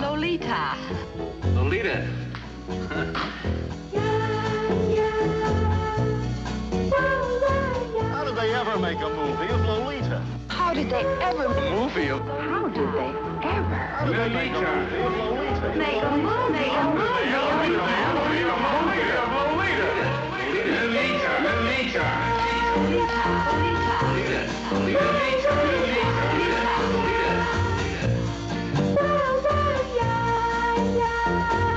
Lolita. Lolita. How did they ever make a movie of Lolita? How did they ever make a movie of How did they ever? Lolita. Make a movie of Lolita. Make a movie. Make a movie. Lolita. Lolita. Lolita. Lolita. Lolita. Lolita. Lolita. yeah.